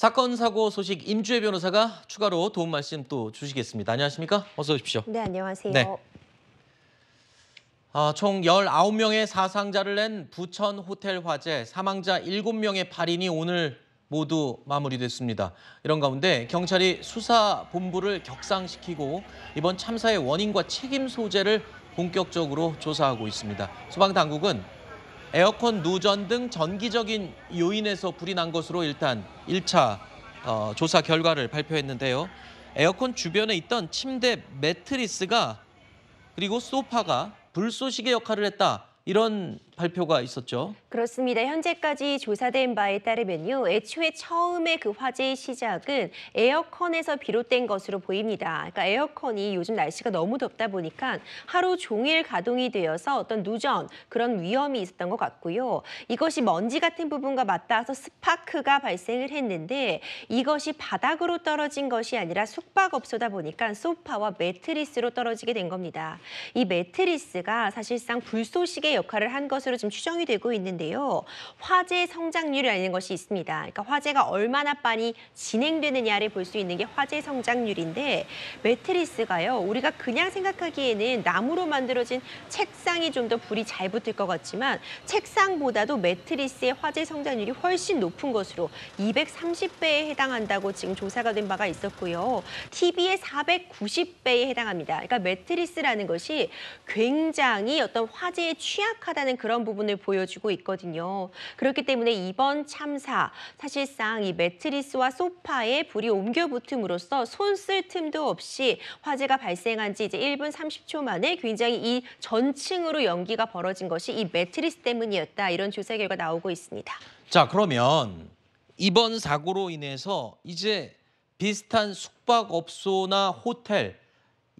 사건 사고 소식 임주혜 변호사가 추가로 도움 말씀 또 주시겠습니다. 안녕하십니까? 어서 오십시오. 네, 안녕하세요. 네. 아, 총 19명의 사상자를 낸 부천 호텔 화재 사망자 7명의 발인이 오늘 모두 마무리됐습니다. 이런 가운데 경찰이 수사 본부를 격상시키고 이번 참사의 원인과 책임 소재를 본격적으로 조사하고 있습니다. 소방 당국은 에어컨 누전 등 전기적인 요인에서 불이 난 것으로 일단 1차 어, 조사 결과를 발표했는데요. 에어컨 주변에 있던 침대 매트리스가 그리고 소파가 불쏘시개 역할을 했다. 이런 발표가 있었죠. 그렇습니다. 현재까지 조사된 바에 따르면요. 애초에 처음에 그 화재의 시작은 에어컨에서 비롯된 것으로 보입니다. 그러니까 에어컨이 요즘 날씨가 너무 덥다 보니까 하루 종일 가동이 되어서 어떤 누전 그런 위험이 있었던 것 같고요. 이것이 먼지 같은 부분과 맞닿아서 스파크가 발생을 했는데 이것이 바닥으로 떨어진 것이 아니라 숙박업소다 보니까 소파와 매트리스로 떨어지게 된 겁니다. 이 매트리스가 사실상 불쏘시개 역할을 한 것으로 지금 추정이 되고 있는데요. 화재 성장률이라는 것이 있습니다. 그러니까 화재가 얼마나 빨리 진행되느냐를 볼 수 있는 게 화재 성장률인데 매트리스가요. 우리가 그냥 생각하기에는 나무로 만들어진 책상이 좀 더 불이 잘 붙을 것 같지만 책상보다도 매트리스의 화재 성장률이 훨씬 높은 것으로 230배에 해당한다고 지금 조사가 된 바가 있었고요. TV의 490배에 해당합니다. 그러니까 매트리스라는 것이 굉장히 어떤 화재에 취약하다는 그런 부분을 보여주고 있거든요. 그렇기 때문에 이번 참사 사실상 이 매트리스와 소파에 불이 옮겨 붙음으로써 손 쓸 틈도 없이 화재가 발생한 지 이제 1분 30초 만에 굉장히 이 전층으로 연기가 벌어진 것이 이 매트리스 때문이었다. 이런 조사 결과 나오고 있습니다. 자, 그러면 이번 사고로 인해서 이제 비슷한 숙박업소나 호텔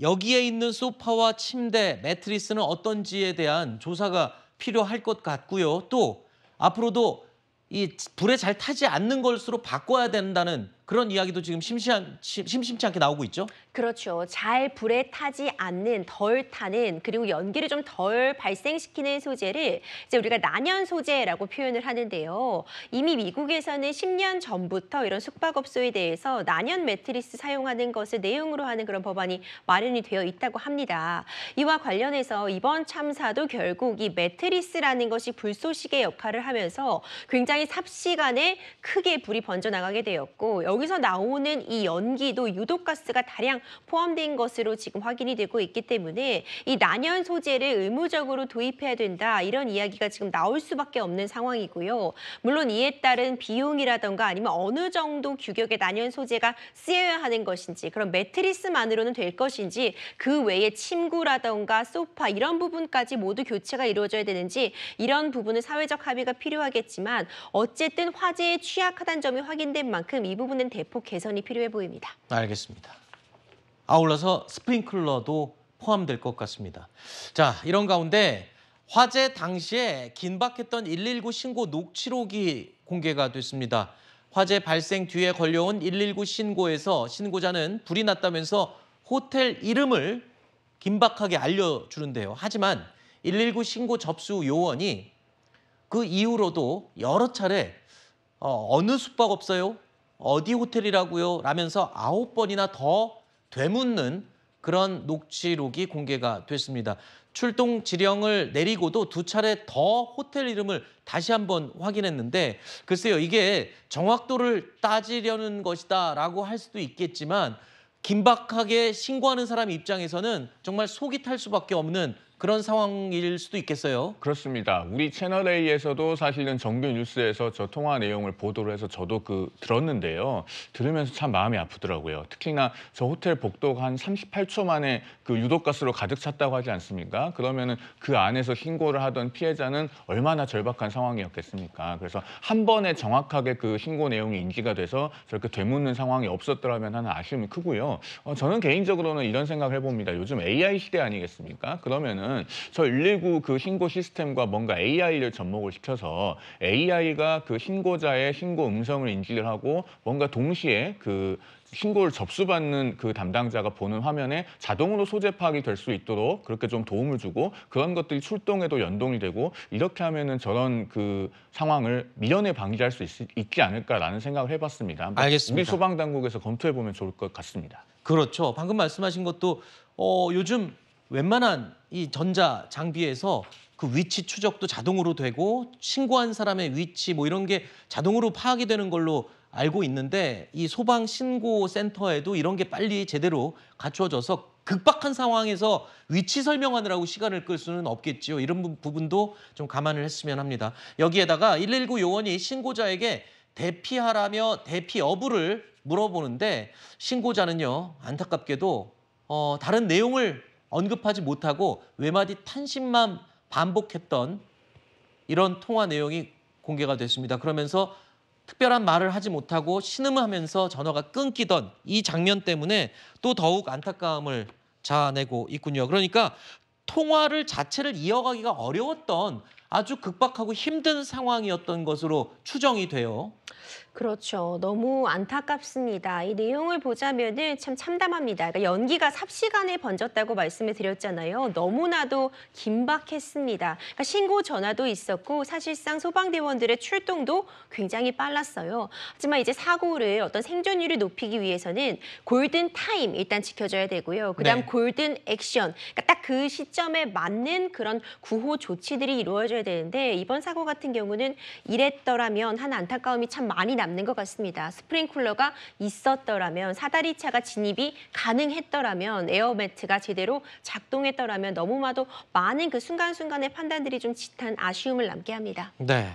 여기에 있는 소파와 침대, 매트리스는 어떤지에 대한 조사가 필요할 것 같고요. 또 앞으로도 이 불에 잘 타지 않는 것으로 바꿔야 된다는 그런 이야기도 지금 심시한, 심- 심심치 않게 나오고 있죠. 그렇죠. 잘 불에 타지 않는, 덜 타는, 그리고 연기를 좀 덜 발생시키는 소재를 이제 우리가 난연 소재라고 표현을 하는데요. 이미 미국에서는 10년 전부터 이런 숙박업소에 대해서 난연 매트리스 사용하는 것을 내용으로 하는 그런 법안이 마련이 되어 있다고 합니다. 이와 관련해서 이번 참사도 결국 이 매트리스라는 것이 불쏘시개 역할을 하면서 굉장히 삽시간에 크게 불이 번져나가게 되었고 여기서 나오는 이 연기도 유독가스가 다량 포함된 것으로 지금 확인이 되고 있기 때문에 이 난연 소재를 의무적으로 도입해야 된다 이런 이야기가 지금 나올 수밖에 없는 상황이고요. 물론 이에 따른 비용이라던가 아니면 어느 정도 규격의 난연 소재가 쓰여야 하는 것인지 그런 매트리스만으로는 될 것인지 그 외에 침구라던가 소파 이런 부분까지 모두 교체가 이루어져야 되는지 이런 부분은 사회적 합의가 필요하겠지만 어쨌든 화재에 취약하다는 점이 확인된 만큼 이 부분 은 대폭 개선이 필요해 보입니다. 알겠습니다. 아울러서 스프링클러도 포함될 것 같습니다. 자, 이런 가운데 화재 당시에 긴박했던 119 신고 녹취록이 공개가 됐습니다. 화재 발생 뒤에 걸려온 119 신고에서 신고자는 불이 났다면서 호텔 이름을 긴박하게 알려주는데요. 하지만 119 신고 접수 요원이 그 이후로도 여러 차례 어, 어느 숙박업소요? 어디 호텔이라고요? 라면서 아홉 번이나 더 되묻는 그런 녹취록이 공개가 됐습니다. 출동 지령을 내리고도 두 차례 더 호텔 이름을 다시 한번 확인했는데 글쎄요 이게 정확도를 따지려는 것이다 라고 할 수도 있겠지만 긴박하게 신고하는 사람 입장에서는 정말 속이 탈 수밖에 없는 그런 상황일 수도 있겠어요. 그렇습니다. 우리 채널 A에서도 사실은 정규 뉴스에서 저 통화 내용을 보도를 해서 저도 그 들었는데요. 들으면서 참 마음이 아프더라고요. 특히나 저 호텔 복도가 한 38초 만에 그 유독가스로 가득 찼다고 하지 않습니까? 그러면은 그 안에서 신고를 하던 피해자는 얼마나 절박한 상황이었겠습니까? 그래서 한 번에 정확하게 그 신고 내용이 인지가 돼서 저렇게 되묻는 상황이 없었더라면 하는 아쉬움이 크고요. 어, 저는 개인적으로는 이런 생각을 해봅니다. 요즘 AI 시대 아니겠습니까? 그러면은 보면은 저 119 그 신고 시스템과 뭔가 AI를 접목을 시켜서 AI가 그 신고자의 신고 음성을 인지를 하고 뭔가 동시에 그 신고를 접수받는 그 담당자가 보는 화면에 자동으로 소재 파악이 될 수 있도록 그렇게 좀 도움을 주고 그런 것들이 출동에도 연동이 되고 이렇게 하면은 저런 그 상황을 미연에 방지할 수 있, 지 않을까라는 생각을 해봤습니다. 알겠습니다. 우리 소방 당국에서 검토해 보면 좋을 것 같습니다. 그렇죠. 방금 말씀하신 것도 어, 요즘 웬만한 이 전자 장비에서 그 위치 추적도 자동으로 되고 신고한 사람의 위치 뭐 이런 게 자동으로 파악이 되는 걸로 알고 있는데 이 소방 신고 센터에도 이런 게 빨리 제대로 갖추어져서 급박한 상황에서 위치 설명하느라고 시간을 끌 수는 없겠지요. 이런 부- 부분도 좀 감안을 했으면 합니다. 여기에다가 119 요원이 신고자에게 대피하라며 대피 여부를 물어보는데 신고자는요 안타깝게도 어, 다른 내용을 언급하지 못하고 외마디 탄심만 반복했던 이런 통화 내용이 공개가 됐습니다. 그러면서 특별한 말을 하지 못하고 신음하면서 전화가 끊기던 이 장면 때문에 또 더욱 안타까움을 자아내고 있군요. 그러니까 통화를 자체를 이어가기가 어려웠던 아주 극박하고 힘든 상황이었던 것으로 추정이 돼요. 그렇죠. 너무 안타깝습니다. 이 내용을 보자면은 참 참담합니다. 그러니까 연기가 삽시간에 번졌다고 말씀을 드렸잖아요. 너무나도 긴박했습니다. 그러니까 신고 전화도 있었고 사실상 소방대원들의 출동도 굉장히 빨랐어요. 하지만 이제 사고를 어떤 생존율을 높이기 위해서는 골든 타임 일단 지켜줘야 되고요. 그다음 네. 골든 액션. 그러니까 딱 그 시점에 맞는 그런 구호 조치들이 이루어져야 되는데 이번 사고 같은 경우는 이랬더라면 한 안타까움이 참 많이 남는 것 같습니다. 스프링쿨러가 있었더라면 사다리차가 진입이 가능했더라면 에어매트가 제대로 작동했더라면 너무나도 많은 그 순간순간의 판단들이 좀 짙은 아쉬움을 남게 합니다. 네.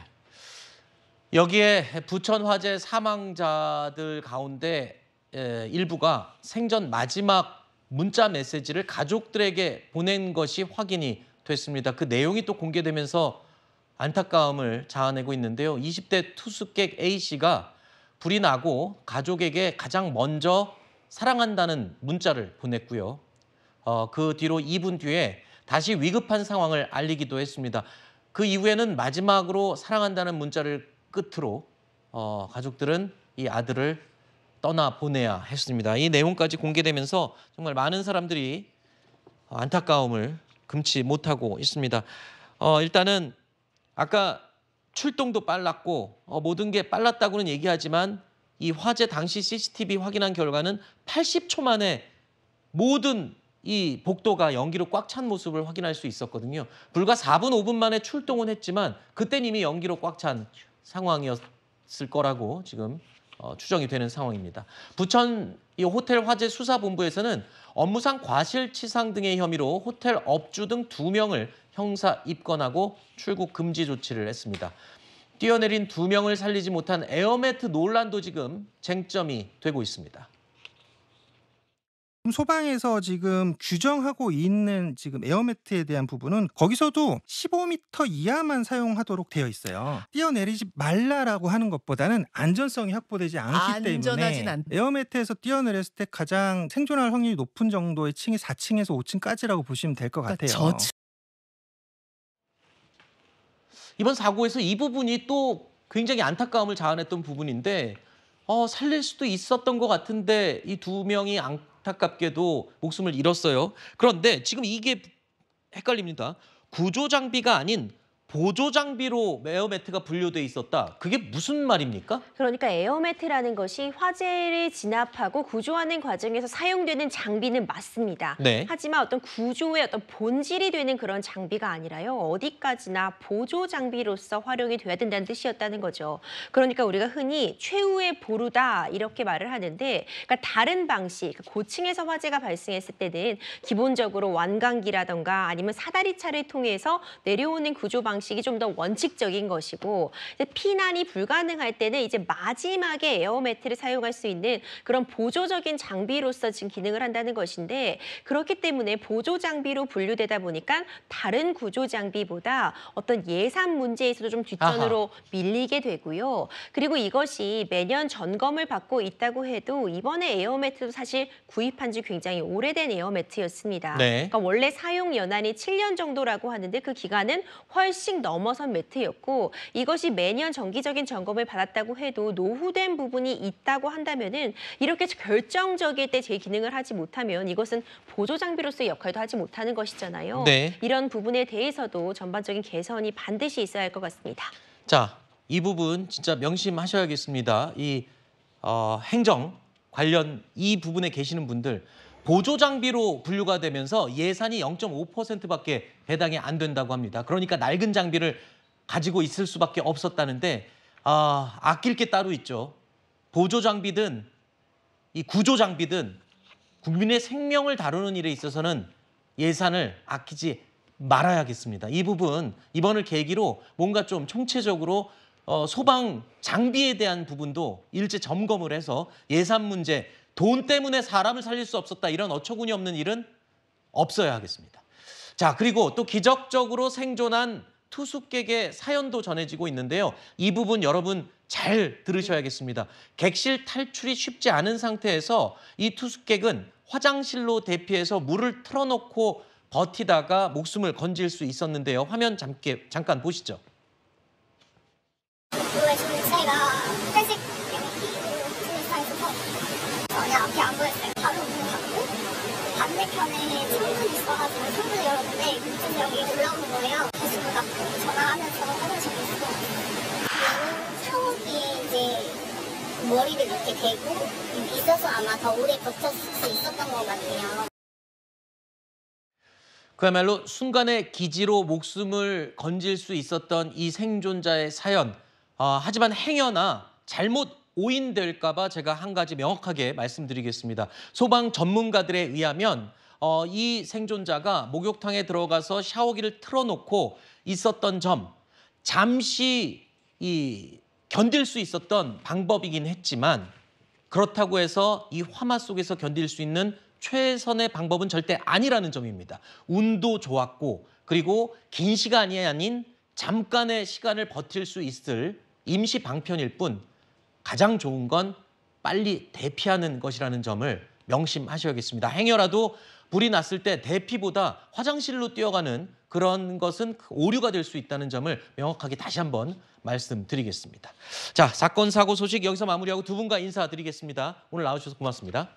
여기에 부천 화재 사망자들 가운데 에, 일부가 생전 마지막 문자 메시지를 가족들에게 보낸 것이 확인이 됐습니다. 그 내용이 또 공개되면서 안타까움을 자아내고 있는데요. 20대 투숙객 A 씨가 불이 나고 가족에게 가장 먼저 사랑한다는 문자를 보냈고요. 어, 그 뒤로 2분 뒤에 다시 위급한 상황을 알리기도 했습니다. 그 이후에는 마지막으로 사랑한다는 문자를 끝으로 어, 가족들은 이 아들을 떠나 보내야 했습니다. 이 내용까지 공개되면서 정말 많은 사람들이 안타까움을 금치 못하고 있습니다. 어, 일단은 아까 출동도 빨랐고 어, 모든 게 빨랐다고는 얘기하지만 이 화재 당시 CCTV 확인한 결과는 80초 만에 모든 이 복도가 연기로 꽉 찬 모습을 확인할 수 있었거든요. 불과 4분 5분 만에 출동은 했지만 그땐 이미 연기로 꽉 찬 상황이었을 거라고 지금 어, 추정이 되는 상황입니다. 부천 이 호텔 화재 수사본부에서는 업무상 과실치상 등의 혐의로 호텔 업주 등 두 명을 형사 입건하고 출국 금지 조치를 했습니다. 뛰어내린 두 명을 살리지 못한 에어매트 논란도 지금 쟁점이 되고 있습니다. 소방에서 지금 규정하고 있는 지금 에어매트에 대한 부분은 거기서도 15m 이하만 사용하도록 되어 있어요. 뛰어내리지 말라라고 하는 것보다는 안전성이 확보되지 않기 때문에 않- 에어매트에서 뛰어내렸을 때 가장 생존할 확률이 높은 정도의 층이 4층에서 5층까지라고 보시면 될것 그러니까 같아요. 저층 이번 사고에서 이 부분이 또 굉장히 안타까움을 자아냈던 부분인데 어, 살릴 수도 있었던 것 같은데 이 두 명이 안타깝게도 목숨을 잃었어요. 그런데 지금 이게 헷갈립니다. 구조 장비가 아닌 보조 장비로 에어매트가 분류돼 있었다. 그게 무슨 말입니까? 그러니까 에어매트라는 것이 화재를 진압하고 구조하는 과정에서 사용되는 장비는 맞습니다. 네. 하지만 어떤 구조의 어떤 본질이 되는 그런 장비가 아니라요. 어디까지나 보조 장비로서 활용이 돼야 된다는 뜻이었다는 거죠. 그러니까 우리가 흔히 최후의 보루다 이렇게 말을 하는데 그러니까 다른 방식, 그러니까 고층에서 화재가 발생했을 때는 기본적으로 완강기라던가 아니면 사다리차를 통해서 내려오는 구조 방식 방식이 좀 더 원칙적인 것이고 피난이 불가능할 때는 이제 마지막에 에어 매트를 사용할 수 있는 그런 보조적인 장비로서 지금 기능을 한다는 것인데 그렇기 때문에 보조 장비로 분류되다 보니까 다른 구조 장비보다 어떤 예산 문제에서도 좀 뒷전으로 밀리게 되고요. 그리고 이것이 매년 점검을 받고 있다고 해도 이번에 에어 매트도 사실 구입한 지 굉장히 오래된 에어 매트였습니다. 네. 그러니까 원래 사용 연한이 7년 정도라고 하는데 그 기간은 훨씬 넘어선 매트였고 이것이 매년 정기적인 점검을 받았다고 해도 노후된 부분이 있다고 한다면은 이렇게 결정적일 때 제 기능을 하지 못하면 이것은 보조 장비로서의 역할도 하지 못하는 것이잖아요. 네. 이런 부분에 대해서도 전반적인 개선이 반드시 있어야 할 것 같습니다. 자, 이 부분 진짜 명심하셔야겠습니다. 이 어, 행정 관련 이 부분에 계시는 분들 보조 장비로 분류가 되면서 예산이 0.5%밖에 배당이 안 된다고 합니다. 그러니까 낡은 장비를 가지고 있을 수밖에 없었다는데 아, 아낄 게 따로 있죠. 보조 장비든 이 구조 장비든 국민의 생명을 다루는 일에 있어서는 예산을 아끼지 말아야겠습니다. 이 부분 이번을 계기로 뭔가 좀 총체적으로 어, 소방 장비에 대한 부분도 일제 점검을 해서 예산 문제, 돈 때문에 사람을 살릴 수 없었다 이런 어처구니 없는 일은 없어야 하겠습니다. 자 그리고 또 기적적으로 생존한 투숙객의 사연도 전해지고 있는데요. 이 부분 여러분 잘 들으셔야겠습니다. 객실 탈출이 쉽지 않은 상태에서 이 투숙객은 화장실로 대피해서 물을 틀어놓고 버티다가 목숨을 건질 수 있었는데요. 화면 잠깐, 보시죠. 있어가지고 창문을 열었는데 무전력이 올라오는 거예요. 닫고 전화하면서 화장실에 있고 그리고 샤워기에 이제 머리를 이렇게 대고 있어서 아마 더 오래 버텼을 수 있었던 것 같아요. 그야말로 순간의 기지로 목숨을 건질 수 있었던 이 생존자의 사연. 아, 하지만 행여나 잘못 오인될까 봐 제가 한 가지 명확하게 말씀드리겠습니다. 소방 전문가들에 의하면 어, 이 생존자가 목욕탕에 들어가서 샤워기를 틀어놓고 있었던 점 잠시 이 견딜 수 있었던 방법이긴 했지만 그렇다고 해서 이 화마 속에서 견딜 수 있는 최선의 방법은 절대 아니라는 점입니다. 운도 좋았고 그리고 긴 시간이 아닌 잠깐의 시간을 버틸 수 있을 임시 방편일 뿐 가장 좋은 건 빨리 대피하는 것이라는 점을 명심하셔야겠습니다. 행여라도 불이 났을 때 대피보다 화장실로 뛰어가는 그런 것은 오류가 될 수 있다는 점을 명확하게 다시 한번 말씀드리겠습니다. 자, 사건 사고 소식 여기서 마무리하고 두 분과 인사드리겠습니다. 오늘 나와주셔서 고맙습니다.